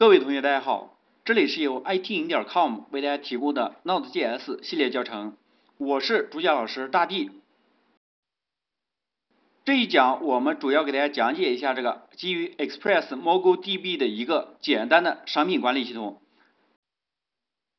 各位同学，大家好，这里是由 IT 营点 com 为大家提供的 Node.js 系列教程，我是主讲老师大地。这一讲我们主要给大家讲解一下这个基于 Express MongoDB 的一个简单的商品管理系统。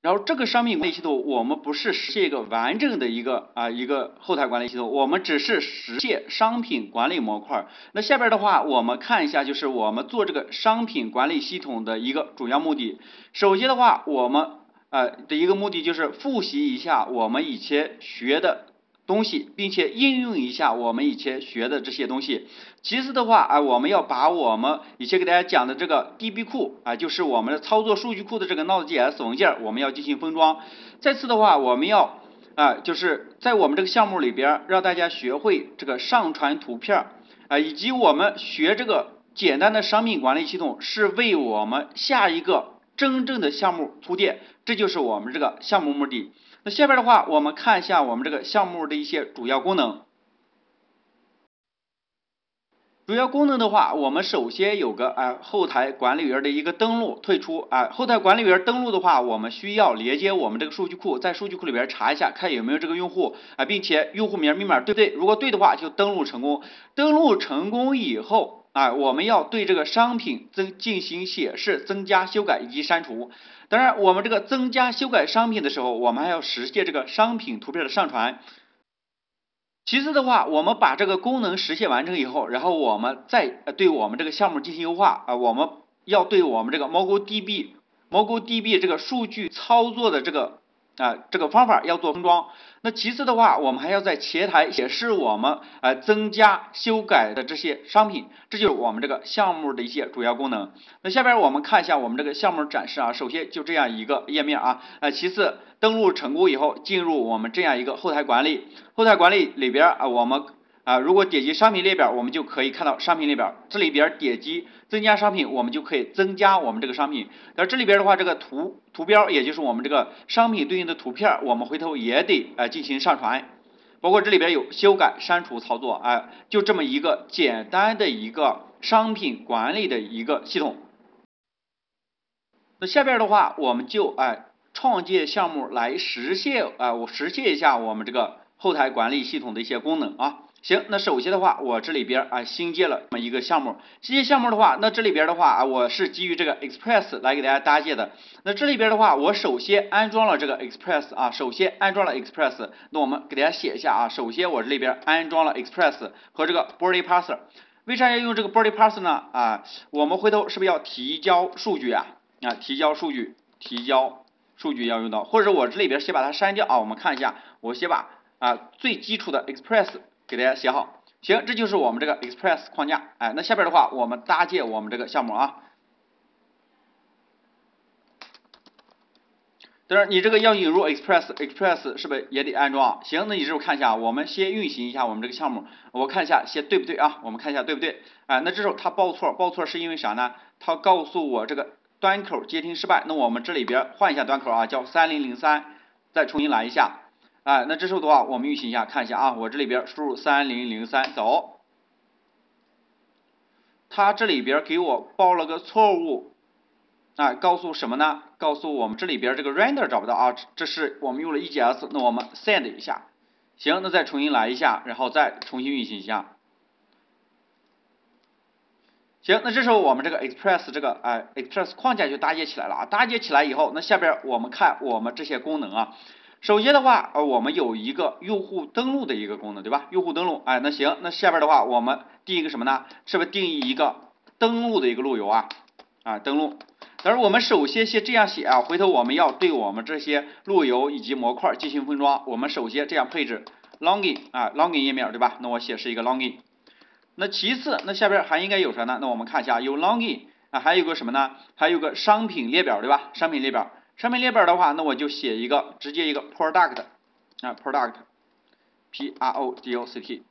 然后这个商品管理系统，我们不是实现一个完整的一个啊一个后台管理系统，我们只是实现商品管理模块。那下边的话，我们看一下，就是我们做这个商品管理系统的一个主要目的。首先的话，我们呃的一个目的就是复习一下我们以前学的。东西，并且应用一下我们以前学的这些东西。其次的话啊，我们要把我们以前给大家讲的这个 DB 库啊，就是我们的操作数据库的这个 Node.js 文件，我们要进行封装。再次的话，我们要啊，就是在我们这个项目里边，让大家学会这个上传图片啊，以及我们学这个简单的商品管理系统，是为我们下一个真正的项目铺垫。这就是我们这个项目目的。那下边的话，我们看一下我们这个项目的一些主要功能。主要功能的话，我们首先有个啊后台管理员的一个登录退出啊后台管理员登录的话，我们需要连接我们这个数据库，在数据库里边查一下，看有没有这个用户啊，并且用户名密码对不对？如果对的话，就登录成功。登录成功以后啊，我们要对这个商品增进行显示、增加、修改以及删除。当然，我们这个增加修改商品的时候，我们还要实现这个商品图片的上传。其次的话，我们把这个功能实现完成以后，然后我们再对我们这个项目进行优化啊，我们要对我们这个 MongoDB MongoDB 这个数据操作的这个。啊，这个方法要做封装。那其次的话，我们还要在前台显示我们呃增加修改的这些商品，这就是我们这个项目的一些主要功能。那下边我们看一下我们这个项目展示啊，首先就这样一个页面啊，呃，其次登录成功以后，进入我们这样一个后台管理，后台管理里边啊，我们。啊，如果点击商品列表，我们就可以看到商品列表。这里边点击增加商品，我们就可以增加我们这个商品。那这里边的话，这个图图标，也就是我们这个商品对应的图片，我们回头也得呃进行上传。包括这里边有修改、删除操作，啊，就这么一个简单的一个商品管理的一个系统。那下边的话，我们就哎创建项目来实现啊，我实现一下我们这个后台管理系统的一些功能啊。行，那首先的话，我这里边啊新建了这么一个项目，新建项目的话，那这里边的话啊，我是基于这个 Express 来给大家搭建的。那这里边的话，我首先安装了这个 Express 啊，首先安装了 Express。那我们给大家写一下啊，首先我这里边安装了 Express 和这个 Body Parser。为啥要用这个 Body Parser 呢？啊，我们回头是不是要提交数据啊？啊，提交数据，提交数据要用到，或者我这里边先把它删掉啊。我们看一下，我先把啊最基础的 Express。给大家写好，行，这就是我们这个 Express 框架，哎，那下边的话，我们搭建我们这个项目啊。当然，你这个要引入 Express，Express 是不是也得安装？行，那你这时候看一下，我们先运行一下我们这个项目，我看一下先对不对啊？我们看一下对不对？哎，那这时候它报错，报错是因为啥呢？它告诉我这个端口接听失败，那我们这里边换一下端口啊，叫三零零三，再重新来一下。哎，那这时候的话，我们运行一下，看一下啊，我这里边输入三零零三，走，它这里边给我报了个错误，啊，告诉什么呢？告诉我们这里边这个 render 找不到啊，这是我们用了 EJS，那我们 send 一下，行，那再重新来一下，然后再重新运行一下，行，那这时候我们这个 Express 这个哎 Express 框架就搭建起来了啊，搭建起来以后，那下边我们看我们这些功能啊。首先的话，呃，我们有一个用户登录的一个功能，对吧？用户登录，哎，那行，那下边的话，我们定一个什么呢？是不是定义一个登录的一个路由啊？啊，登录。但是我们首先先这样写啊，回头我们要对我们这些路由以及模块进行封装。我们首先这样配置，login 啊，login 页面，对吧？那我写是一个 login。那其次，那下边还应该有啥呢？那我们看一下，有 login 啊，还有个什么呢？还有个商品列表，对吧？商品列表。商品列表的话，那我就写一个，直接一个 product 啊，product，p r o d u c t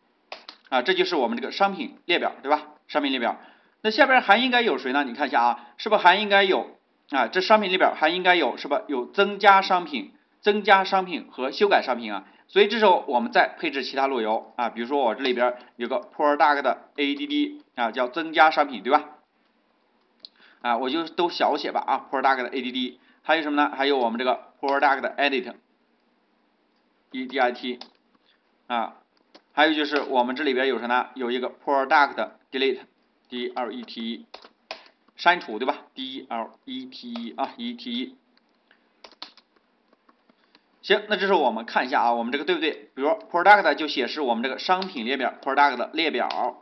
啊，这就是我们这个商品列表，对吧？商品列表，那下边还应该有谁呢？你看一下啊，是不是还应该有啊？这商品列表还应该有，是不有增加商品、增加商品和修改商品啊？所以这时候我们再配置其他路由啊，比如说我这里边有个 product add 啊，叫增加商品，对吧？啊，我就都小写吧啊，product add，还有什么呢？还有我们这个 product edit，edit 啊，还有就是我们这里边有什么呢？有一个 product delete，d l e t e，删除对吧？d l e t e 啊，e t e。行，那这是我们看一下啊，我们这个对不对？比如 product 就显示我们这个商品列表，product 列表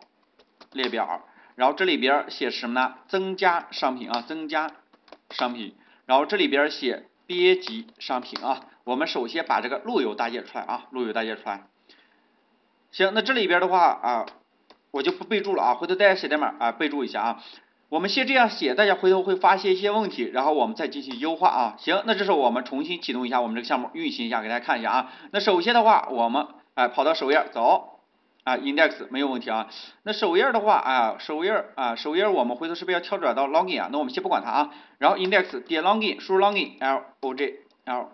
列表。然后这里边写什么呢？增加商品啊，增加商品。然后这里边写编辑商品啊。我们首先把这个路由搭建出来啊，路由搭建出来。行，那这里边的话啊，我就不备注了啊，回头大家写代码啊，备注一下啊。我们先这样写，大家回头会发现一些问题，然后我们再进行优化啊。行，那这是我们重新启动一下我们这个项目，运行一下，给大家看一下啊。那首先的话，我们哎跑到首页走。啊，index 没有问题啊。那首页的话啊，首页啊，首页我们回头是不是要跳转到 login 啊？那我们先不管它啊。然后 index 点 login，输入 login，l o g l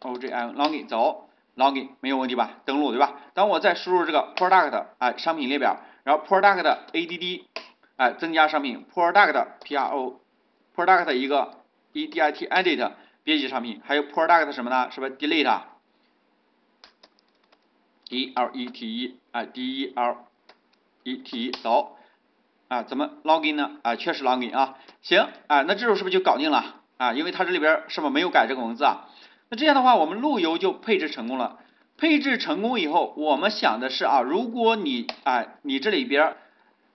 o g i n login 走，login 没有问题吧？登录对吧？当我再输入这个 product 啊，商品列表，然后 product add 哎，增加商品 product pro product 一个 edit edit 编辑商品，还有 product 什么呢？是不是 delete？D l e t e，哎，d e l e t e 走啊，怎么 login 呢？啊，确实 login 啊，行啊，那这时候是不是就搞定了啊？因为它这里边是不是没有改这个文字啊？那这样的话，我们路由就配置成功了。配置成功以后，我们想的是啊，如果你啊，你这里边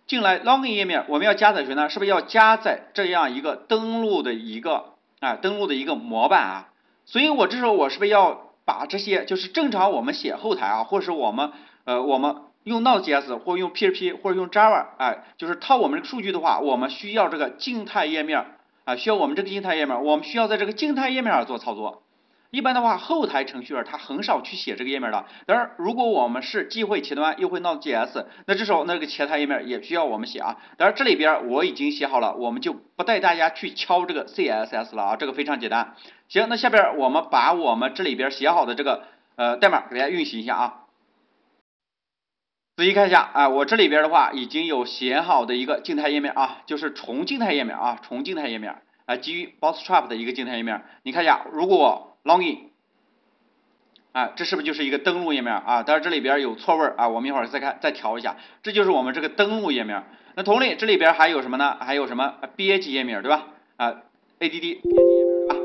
进来 login 页面，我们要加载谁呢？是不是要加载这样一个登录的一个啊，登录的一个模板啊？所以我这时候我是不是要？把这些就是正常我们写后台啊，或者是我们呃我们用 Node.js 或用 PHP 或者用 Java，哎，就是套我们这个数据的话，我们需要这个静态页面啊，需要我们这个静态页面，我们需要在这个静态页面上做操作。一般的话，后台程序员他很少去写这个页面的。当然，如果我们是既会前端又会 Node.js，那这时候那个前台页面也需要我们写啊。当然，这里边我已经写好了，我们就不带大家去敲这个 CSS 了啊，这个非常简单。行，那下边我们把我们这里边写好的这个呃代码给大家运行一下啊。仔细看一下啊，我这里边的话已经有写好的一个静态页面啊，就是重静态页面啊，重静态页面啊，基于 Bootstrap 的一个静态页面。你看一下，如果 login，啊，这是不是就是一个登录页面啊？当然这里边有错位啊，我们一会儿再看再调一下。这就是我们这个登录页面。那同理，这里边还有什么呢？还有什么编辑页面对吧？啊，add 编辑页面对吧？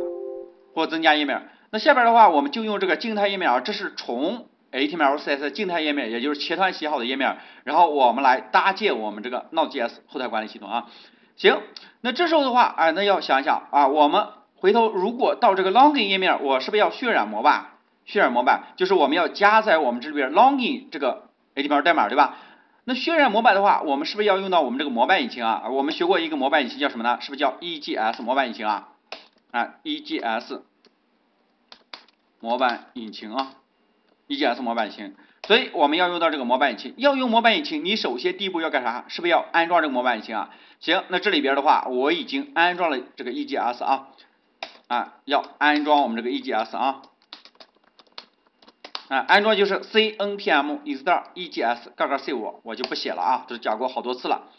或增加页面。那下边的话，我们就用这个静态页面啊，这是从 HTML、CSS 静态页面，也就是前端写好的页面，然后我们来搭建我们这个 Node.js 后台管理系统啊。行，那这时候的话，哎，那要想一想啊，我们。回头如果到这个 login 页面，我是不是要渲染模板？渲染模板就是我们要加载我们这边 login 这个 HTML 代码，对吧？那渲染模板的话，我们是不是要用到我们这个模板引擎啊？我们学过一个模板引擎叫什么呢？是不是叫 EGS 模板引擎啊？啊，EGS 模板引擎啊，EGS 模板引擎。所以我们要用到这个模板引擎，要用模板引擎，你首先第一步要干啥？是不是要安装这个模板引擎啊？行，那这里边的话，我已经安装了这个 EGS 啊。啊，要安装我们这个 EGS 啊，啊，安装就是 cnpm install EGS 杠杠 c 五，我就不写了啊，这讲过好多次了。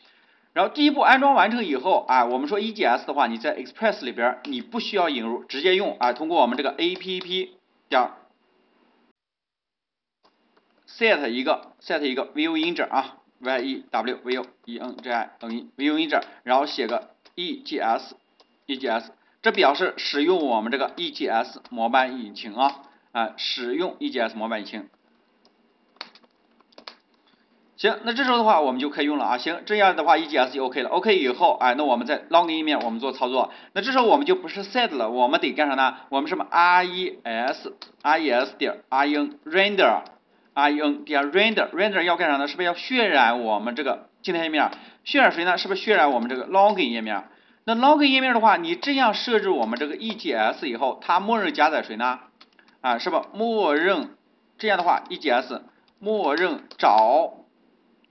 然后第一步安装完成以后啊，我们说 EGS 的话，你在 Express 里边你不需要引入，直接用啊，通过我们这个 app 点 set 一个 set 一个 view engine 啊，y e w v u e n g i 等于 view engine，然后写个 EGS EGS。这表示使用我们这个 EGS 模板引擎啊，啊，使用 EGS 模板引擎。行，那这时候的话，我们就可以用了啊。行，这样的话 EGS 就 OK 了。OK 以后，哎，那我们在 login 页面我们做操作。那这时候我们就不是 set 了，我们得干啥呢？我们什么 res res 点 in render in 点 render render 要干啥呢？是不是要渲染我们这个静态页面？渲染谁呢？是不是渲染我们这个 login 页面？那 login 页面的话，你这样设置我们这个 EGS 以后，它默认加载谁呢？啊，是吧？默认这样的话，EGS 默认找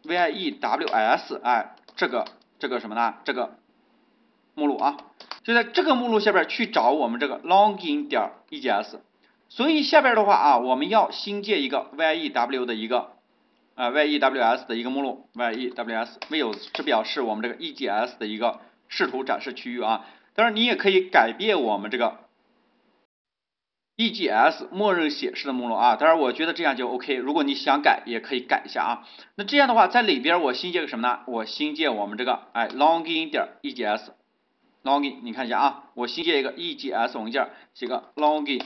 VIEWS，哎，这个这个什么呢？这个目录啊，就在这个目录下边去找我们这个 login 点 EGS。所以下边的话啊，我们要新建一个 VIEW 的一个啊 VIEWS 的一个目录，VIEWS views 是表示我们这个 EGS 的一个。视图展示区域啊。当然你也可以改变我们这个 EGS 默认显示的目录啊。当然我觉得这样就 OK，如果你想改也可以改一下啊。那这样的话在里边我新建个什么呢？我新建我们这个哎 login 点 EGS，login 你看一下啊，我新建一个 EGS 文件，写个 login，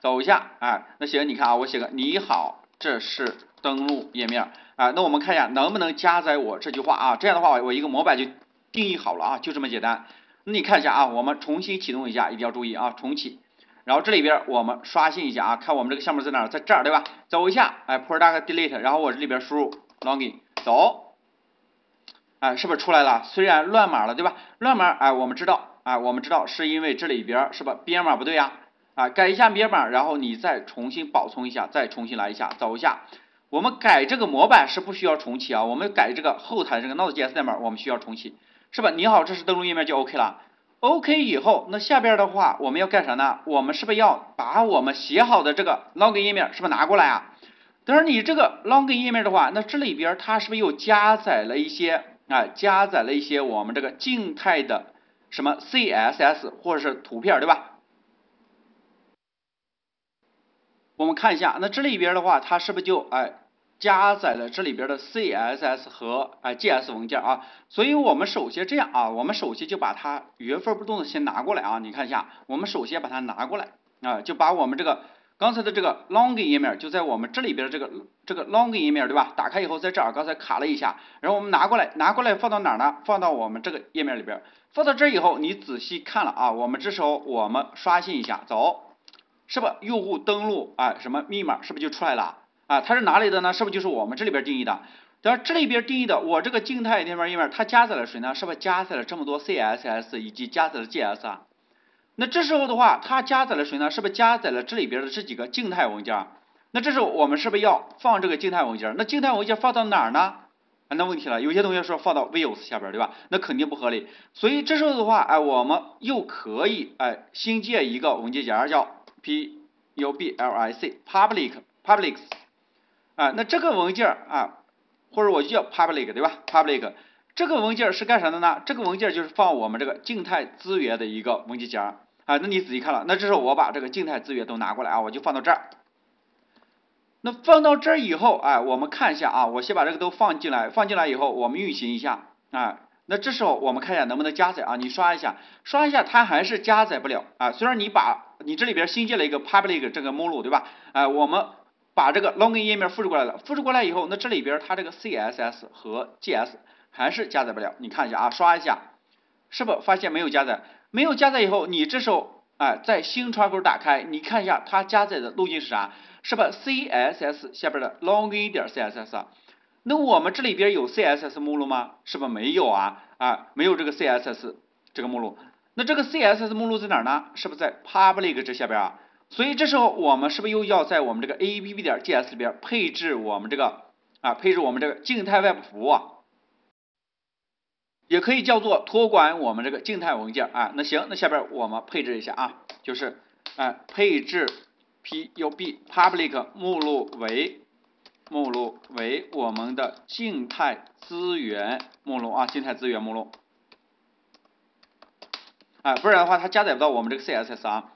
走一下哎，那行你看啊，我写个你好，这是登录页面啊。那我们看一下能不能加载我这句话啊？这样的话我一个模板就定义好了啊，就这么简单。那你看一下啊，我们重新启动一下，一定要注意啊，重启。然后这里边我们刷新一下啊，看我们这个项目在哪儿，在这儿对吧？走一下，哎，product delete，然后我这里边输入 login，走，哎，是不是出来了？虽然乱码了对吧？乱码，哎，我们知道，哎，我们知道是因为这里边是吧？编码不对呀，啊，改一下编码，然后你再重新保存一下，再重新来一下，走一下。我们改这个模板是不需要重启啊，我们改这个后台这个 Node.js 代码，我们需要重启。是吧？你好，这是登录页面就 OK 了。OK 以后，那下边的话我们要干啥呢？我们是不是要把我们写好的这个 login 页面是不是拿过来啊？当然你这个 login 页面的话，那这里边它是不是又加载了一些啊？加载了一些我们这个静态的什么 CSS 或者是图片对吧？我们看一下，那这里边的话，它是不是就哎？加载了这里边的 CSS 和啊 JS 文件啊，所以我们首先这样啊，我们首先就把它原封不动的先拿过来啊，你看一下，我们首先把它拿过来啊，就把我们这个刚才的这个 login 页面就在我们这里边这个这个 login 页面对吧？打开以后在这儿刚才卡了一下，然后我们拿过来，拿过来放到哪儿呢？放到我们这个页面里边，放到这以后你仔细看了啊，我们这时候我们刷新一下，走，是不用户登录啊什么密码是不是就出来了？啊，它是哪里的呢？是不是就是我们这里边定义的？当然这里边定义的，我这个静态页面页面它加载了谁呢？是不是加载了这么多 CSS 以及加载了 JS 啊？那这时候的话，它加载了谁呢？是不是加载了这里边的这几个静态文件？那这时候我们是不是要放这个静态文件？那静态文件放到哪儿呢？啊，那问题了，有些同学说放到 views 下边对吧？那肯定不合理。所以这时候的话，哎，我们又可以哎新建一个文件夹叫 public public publics。啊，那这个文件啊，或者我就叫 public 对吧？public 这个文件是干啥的呢？这个文件就是放我们这个静态资源的一个文件夹啊。那你仔细看了，那这时候我把这个静态资源都拿过来啊，我就放到这儿。那放到这儿以后，哎，我们看一下啊，我先把这个都放进来，放进来以后，我们运行一下啊。那这时候我们看一下能不能加载啊？你刷一下，刷一下它还是加载不了啊。虽然你把你这里边新建了一个 public 这个目录对吧？哎，我们。把这个 login 页面复制过来了，复制过来以后，那这里边它这个 CSS 和 JS 还是加载不了。你看一下啊，刷一下，是不发现没有加载？没有加载以后，你这时候哎，在新窗口打开，你看一下它加载的路径是啥？是吧？CSS 下边的 login 点 CSS。那我们这里边有 CSS 目录吗？是不没有啊？啊，没有这个 CSS 这个目录。那这个 CSS 目录在哪儿呢？是不是在 public 这下边啊？所以这时候我们是不是又要在我们这个 A P P 点 J S 里边配置我们这个啊配置我们这个静态外部服务啊，也可以叫做托管我们这个静态文件啊。那行，那下边我们配置一下啊，就是啊配置 P U B Public 目录为目录为我们的静态资源目录啊静态资源目录，啊不然的话它加载不到我们这个 C S S 啊。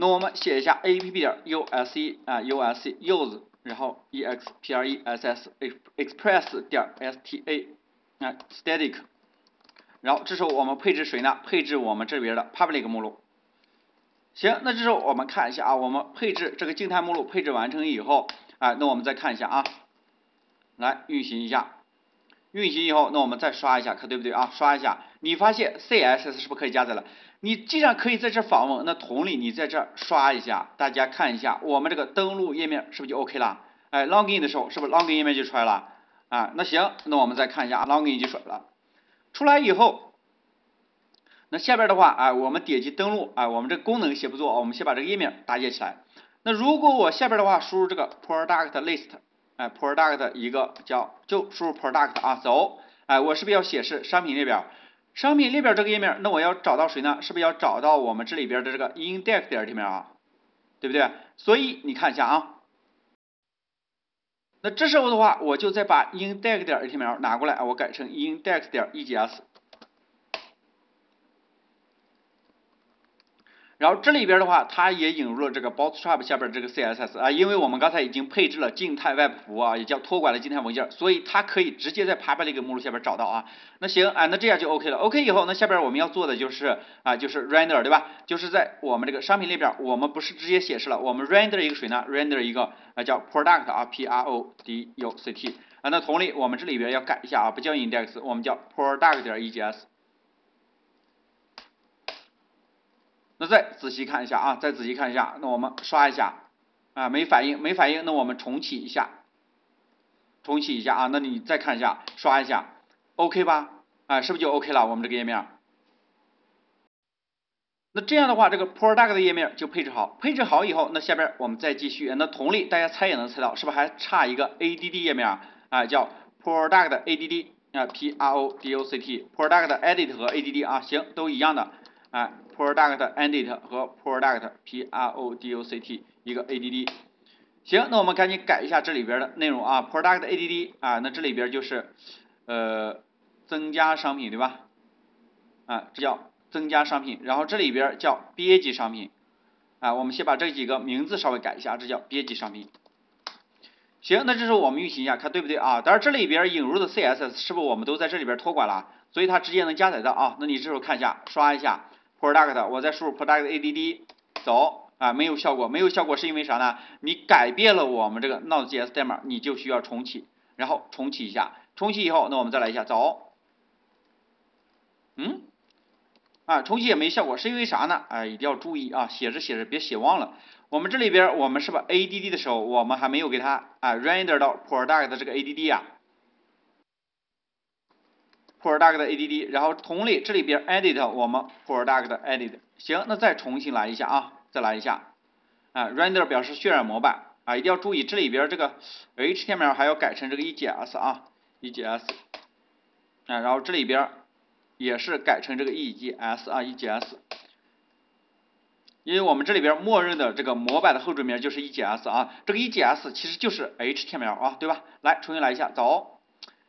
那我们写一下 a p p 点 u s e 啊 u s e use 然后 e x p r e s s express 点 s t a 啊 static，然后这时候我们配置谁呢？配置我们这边的 public 目录。行，那这时候我们看一下啊，我们配置这个静态目录配置完成以后啊，那我们再看一下啊，来运行一下，运行以后，那我们再刷一下，看对不对啊？刷一下，你发现 css 是不是可以加载了？你既然可以在这访问，那同理你在这刷一下，大家看一下，我们这个登录页面是不是就 OK 了？哎，login 的时候是不是 login 页面就出来了？啊，那行，那我们再看一下，login 就出来了。出来以后，那下边的话，哎，我们点击登录，哎，我们这功能先不做，我们先把这个页面搭建起来。那如果我下边的话输入这个 product list，哎，product 一个叫就输入 product 啊，走，哎，我是不是要显示商品列表？商品列表这个页面，那我要找到谁呢？是不是要找到我们这里边的这个 index 点里面啊？对不对？所以你看一下啊，那这时候的话，我就再把 index 点 html 拿过来，我改成 index 点 EJS。然后这里边的话，它也引入了这个 Bootstrap 下边这个 CSS 啊，因为我们刚才已经配置了静态外部服务啊，也叫托管的静态文件，所以它可以直接在 Public 目录下边找到啊。那行啊，那这样就 OK 了。OK 以后，那下边我们要做的就是啊，就是 render 对吧？就是在我们这个商品列表，我们不是直接显示了，我们 render 一个谁呢？render 一个啊叫 product 啊，P R O D U C T 啊。那同理，我们这里边要改一下啊，不叫 index，我们叫 product 点 e g s。那再仔细看一下啊，再仔细看一下，那我们刷一下啊，没反应，没反应，那我们重启一下，重启一下啊，那你再看一下，刷一下，OK 吧？啊，是不是就 OK 了？我们这个页面。那这样的话，这个 Product 的页面就配置好，配置好以后，那下边我们再继续，那同理，大家猜也能猜到，是不是还差一个 ADD 页面啊？啊，叫 Product ADD 啊，P R O D O C T，Product Edit 和 ADD 啊，行，都一样的。哎，product edit 和 product p r o d u c t 一个 a d d，行，那我们赶紧改一下这里边的内容啊，product a d d 啊，那这里边就是呃增加商品对吧？啊，这叫增加商品，然后这里边叫编辑商品，啊，我们先把这几个名字稍微改一下，这叫编辑商品。行，那这时候我们运行一下，看对不对啊？当然这里边引入的 CSS 是不是我们都在这里边托管了？所以它直接能加载到啊。那你这时候看一下，刷一下。product，我再输入 product add，走啊，没有效果，没有效果是因为啥呢？你改变了我们这个 Node.js 代码，你就需要重启，然后重启一下，重启以后，那我们再来一下，走，嗯，啊，重启也没效果，是因为啥呢？哎，一定要注意啊，写着写着别写忘了，我们这里边我们是把 add 的时候，我们还没有给它啊 render 到 product 的这个 add 呀。Product add，然后同理这里边 edit 我们 product edit，行，那再重新来一下啊，再来一下啊，render 表示渲染模板啊，一定要注意这里边这个 HTML 还要改成这个 EJS 啊，EJS 啊，然后这里边也是改成这个 EJS 啊，EJS，因为我们这里边默认的这个模板的后缀名就是 EJS 啊，这个 EJS 其实就是 HTML 啊，对吧？来重新来一下，走。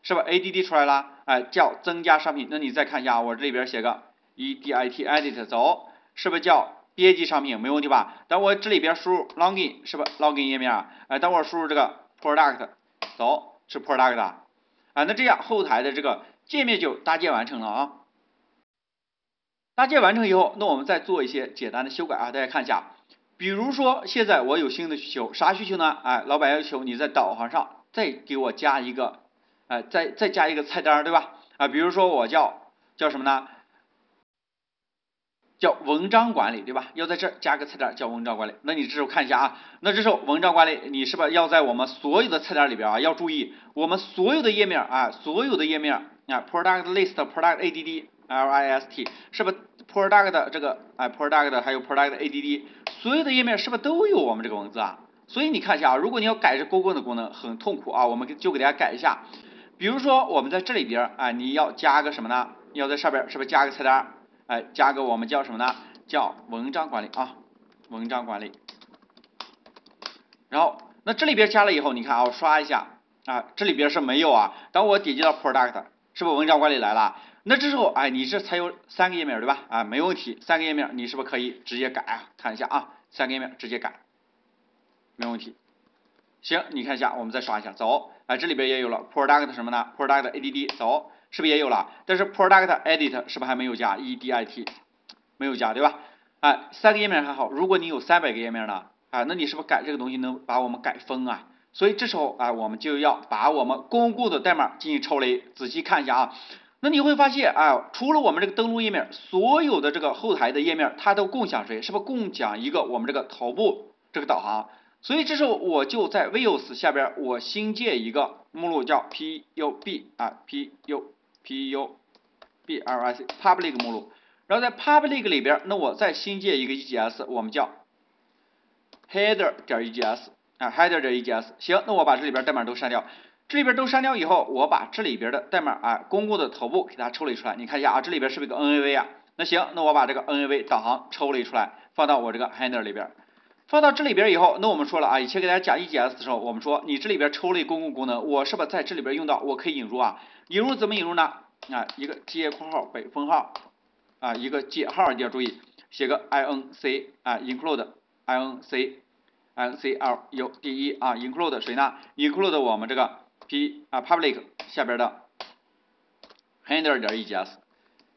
是吧？add 出来了，哎，叫增加商品。那你再看一下，我这里边写个 edit edit 走，是不是叫编辑商品？没问题吧？等我这里边输入 login 是不 login 页面？哎，等我输入这个 product 走，是 product 啊？那这样后台的这个界面就搭建完成了啊。搭建完成以后，那我们再做一些简单的修改啊，大家看一下。比如说现在我有新的需求，啥需求呢？哎，老板要求你在导航上再给我加一个。哎，再再加一个菜单对吧？啊，比如说我叫叫什么呢？叫文章管理，对吧？要在这加个菜单叫文章管理。那你这时候看一下啊，那这时候文章管理，你是不是要在我们所有的菜单里边啊？要注意，我们所有的页面啊，所有的页面啊，product list product add list 是不是 product 这个哎 product 还有 product add 所有的页面是不是都有我们这个文字啊？所以你看一下啊，如果你要改这勾勾的功能，很痛苦啊，我们就给大家改一下。比如说我们在这里边啊，你要加个什么呢？你要在上边是不是加个菜单？哎，加个我们叫什么呢？叫文章管理啊，文章管理。然后那这里边加了以后，你看啊，我刷一下啊，这里边是没有啊。当我点击到 product，是不是文章管理来了？那这时候哎，你这才有三个页面对吧？啊，没问题，三个页面你是不是可以直接改啊？看一下啊，三个页面直接改，没问题。行，你看一下，我们再刷一下，走，哎，这里边也有了 product 什么呢？product add，走，是不是也有了？但是 product edit 是不是还没有加？edit 没有加，对吧？哎，三个页面还好，如果你有三百个页面呢，啊，那你是不是改这个东西能把我们改疯啊？所以这时候啊，我们就要把我们公共的代码进行抽离，仔细看一下啊，那你会发现啊，除了我们这个登录页面，所有的这个后台的页面，它都共享谁？是不是共享一个我们这个头部这个导航？所以这时候我就在 views 下边，我新建一个目录叫 pub 啊，p u p u b l i c public 目录，然后在 public 里边，那我再新建一个 EJS，我们叫 header 点 EJS 啊 header 点 EJS，行，那我把这里边代码都删掉，这里边都删掉以后，我把这里边的代码啊公共的头部给它抽离出来，你看一下啊，这里边是不是一个 nav 啊？那行，那我把这个 nav 导航抽离出来，放到我这个 header 里边。放到这里边以后，那我们说了啊，以前给大家讲 EGS 的时候，我们说你这里边抽类公共功能，我是不是在这里边用到，我可以引入啊？引入怎么引入呢？啊，一个接括号北分号啊，一个解号一定要注意，写个 inc 啊，include inc include 啊，include 谁呢？include 我们这个 p 啊 public 下边的 handler 点 EGS。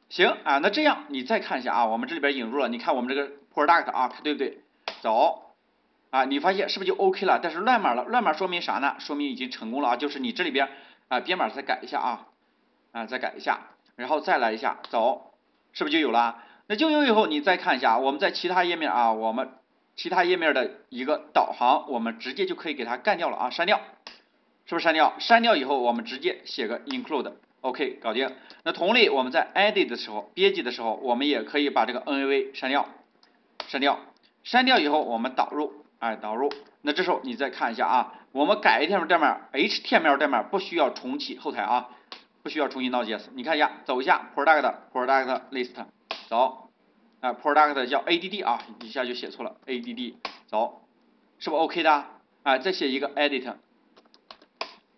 行啊，那这样你再看一下啊，我们这里边引入了，你看我们这个 product 啊，对不对？走啊，你发现是不是就 OK 了？但是乱码了，乱码说明啥呢？说明已经成功了啊，就是你这里边啊编码再改一下啊啊再改一下，然后再来一下，走，是不是就有了？那就有以后你再看一下，我们在其他页面啊，我们其他页面的一个导航，我们直接就可以给它干掉了啊，删掉，是不是删掉？删掉以后，我们直接写个 include，OK，搞定。那同理，我们在 edit 的时候，编辑的时候，我们也可以把这个 nav 删掉，删掉。删掉以后，我们导入，哎，导入。那这时候你再看一下啊，我们改 HTML 代码，HTML 代码不需要重启后台啊，不需要重新 Node.js。你看一下，走一下 product product list，走，啊 product 叫 add 啊，一下就写错了 add，走，是不 OK 的？啊，再写一个 edit，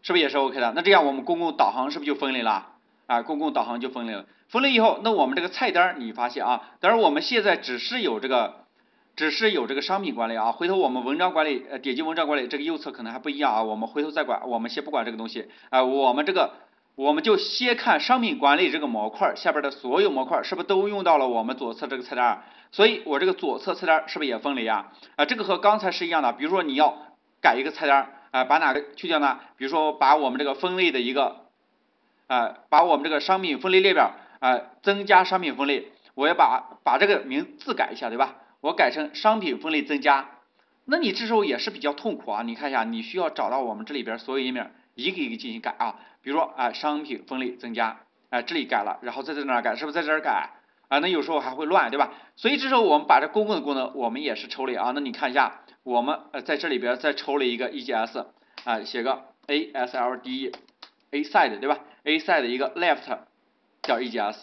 是不是也是 OK 的？那这样我们公共导航是不是就分离了？啊，公共导航就分离了。分离以后，那我们这个菜单你发现啊，当然我们现在只是有这个。只是有这个商品管理啊，回头我们文章管理，呃，点击文章管理这个右侧可能还不一样啊，我们回头再管，我们先不管这个东西，啊，我们这个我们就先看商品管理这个模块下边的所有模块是不是都用到了我们左侧这个菜单，所以我这个左侧菜单是不是也分离啊？啊，这个和刚才是一样的，比如说你要改一个菜单，啊，把哪个去掉呢？比如说把我们这个分类的一个，啊，把我们这个商品分类列表，啊，增加商品分类，我要把把这个名字改一下，对吧？我改成商品分类增加，那你这时候也是比较痛苦啊！你看一下，你需要找到我们这里边所有页面一个一个进行改啊。比如说啊，商品分类增加，哎，这里改了，然后再在哪改，是不是在这儿改啊？那有时候还会乱，对吧？所以这时候我们把这公共的功能我们也是抽了啊。那你看一下，我们呃在这里边再抽了一个 EGS 啊，写个 ASLD A side 对吧？A side 一个 left 叫 EGS，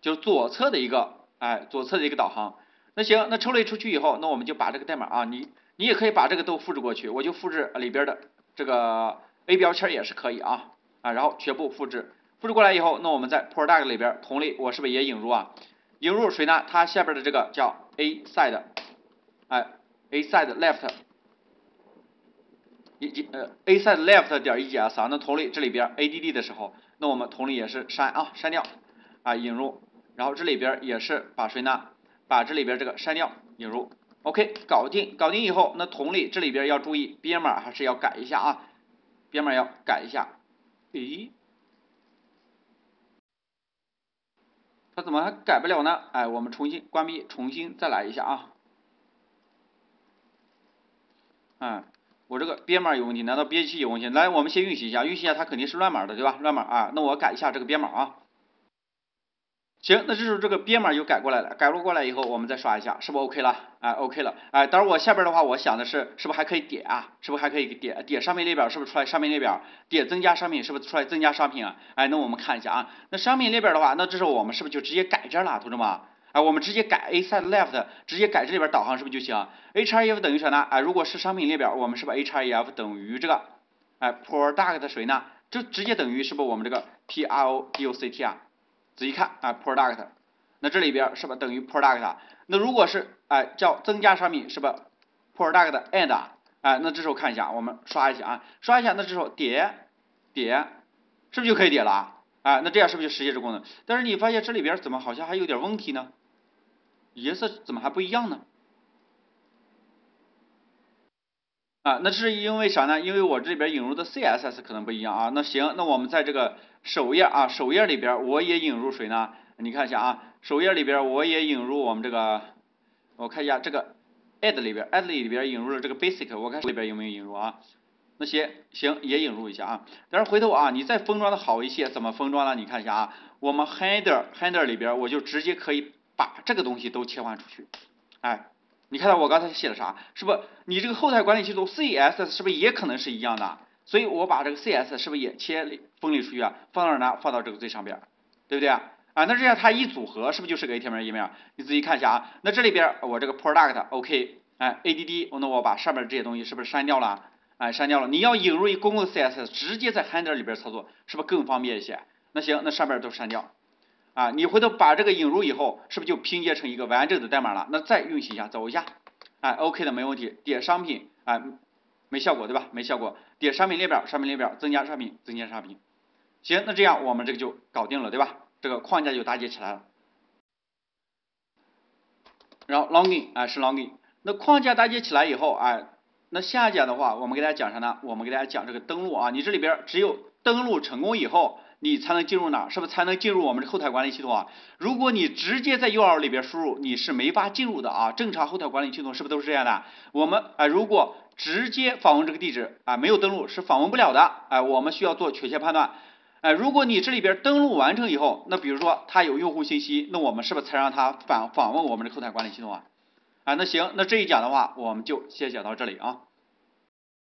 就是左侧的一个哎左侧的一个导航。那行，那抽类出去以后，那我们就把这个代码啊，你你也可以把这个都复制过去，我就复制里边的这个 A 标签也是可以啊啊，然后全部复制，复制过来以后，那我们在 product 里边同类，我是不是也引入啊？引入谁呢？它下边的这个叫 A side，哎，A side left，一呃 A side left 点 EGS 啊，那同类这里边 add 的时候，那我们同类也是删啊，删掉啊，引入，然后这里边也是把谁呢？把这里边这个删掉，引入，OK，搞定，搞定以后，那同理这里边要注意编码还是要改一下啊，编码要改一下，咦，它怎么还改不了呢？哎，我们重新关闭，重新再来一下啊，哎，我这个编码有问题，难道编辑器有问题？来，我们先运行一下，运行一下它肯定是乱码的，对吧？乱码啊，那我改一下这个编码啊。行，那这时候这个编码又改过来了，改过来以后，我们再刷一下，是不 OK 了？哎，OK 了，哎，当然我下边的话，我想的是，是不是还可以点啊？是不是还可以点点商品列表？是不是出来商品列表？点增加商品，是不是出来增加商品啊？哎，那我们看一下啊，那商品列表的话，那这时候我们是不是就直接改这了，同志们？哎，我们直接改 A side left，直接改这里边导航是不是就行？href 等于啥呢？哎，如果是商品列表，我们是不是 href 等于这个？哎，product 谁呢？就直接等于是不是我们这个 product 啊？仔细看啊，product。那这里边是不等于 product？那如果是哎叫增加商品，是不 product and？哎，那这时候看一下，我们刷一下啊，刷一下，那这时候点点，是不是就可以点了啊？哎，那这样是不是就实现这功能？但是你发现这里边怎么好像还有点问题呢？颜色怎么还不一样呢？啊，那是因为啥呢？因为我这里边引入的 CSS 可能不一样啊。那行，那我们在这个首页啊，首页里边我也引入谁呢？你看一下啊。首页里边我也引入我们这个，我看一下这个 add 里边 add 里边引入了这个 basic，我看里边有没有引入啊？那行行也引入一下啊。但是回头啊，你再封装的好一些，怎么封装呢？你看一下啊，我们 header header 里边我就直接可以把这个东西都切换出去。哎，你看到我刚才写的啥？是不？你这个后台管理系统 CSS 是不是也可能是一样的？所以我把这个 CSS 是不是也切分离出去啊？放到哪儿呢？放到这个最上边，对不对？啊，啊那这样它一组合是不是就是个 HTML 页面？你仔细看一下啊，那这里边我这个 product OK，哎，add，那我把上面这些东西是不是删掉了？哎，删掉了。你要引入一公共的 CSS，直接在 Handler 里边操作，是不是更方便一些？那行，那上面都删掉。啊，你回头把这个引入以后，是不是就拼接成一个完整的代码了？那再运行一下，走一下，哎，OK 的，没问题。点商品，哎，没效果对吧？没效果。点商品列表，商品列表，增加商品，增加商品。行，那这样我们这个就搞定了，对吧？这个框架就搭建起来了。然后 login，啊，是 login。那框架搭建起来以后，哎，那下一讲的话，我们给大家讲啥呢？我们给大家讲这个登录啊，你这里边只有登录成功以后。你才能进入哪？是不是才能进入我们的后台管理系统啊？如果你直接在 URL 里边输入，你是没法进入的啊。正常后台管理系统是不是都是这样的？我们啊，如果直接访问这个地址啊，没有登录是访问不了的。哎，我们需要做权限判断。哎，如果你这里边登录完成以后，那比如说他有用户信息，那我们是不是才让他访访问我们的后台管理系统啊？啊，那行，那这一讲的话，我们就先讲到这里啊。